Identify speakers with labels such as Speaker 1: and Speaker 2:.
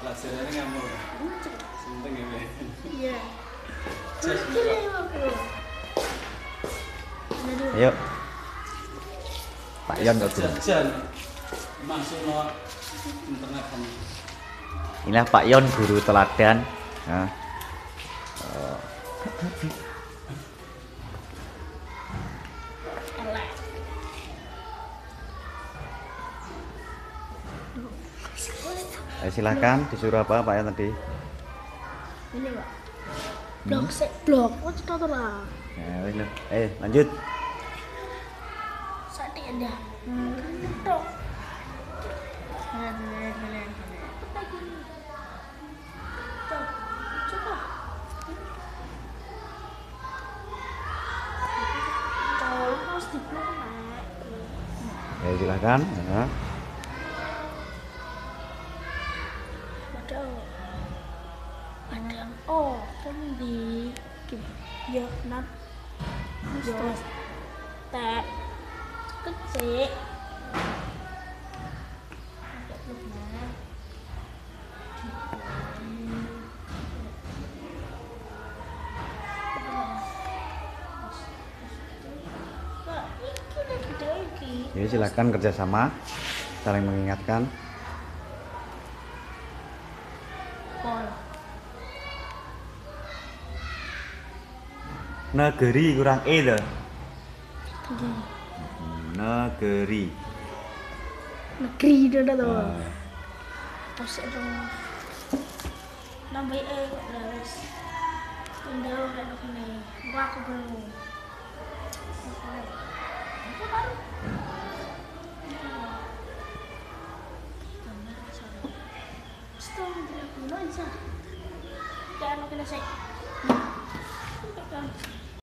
Speaker 1: Pelajarannya ngamuk. Seneng ya, Be.
Speaker 2: Iya.
Speaker 1: Jas.
Speaker 2: Aduh.
Speaker 3: Ayo. Pak Yon kok dulu.
Speaker 1: Jajan. Masuk no internet kan.
Speaker 3: Inilah Pak Yon guru teladan. Nah. Oh. Ayo silakan disuruh apa Pak Yon tadi?
Speaker 2: Ini pak. Blok sih blok. Oh cerita lah.
Speaker 3: Ya. Eh, lanjut.
Speaker 2: Ada. Tok. Kalian, kalian, ada oh kan di ya nat yo tak kecil ada belum
Speaker 3: Jadi silakan kerjasama, saling mengingatkan. Negeri kurang e. Negeri.
Speaker 2: negeri. Itu dah tuh. Terus itu nambah kok harus tinggal kayak begini gua aku belum anak kena saya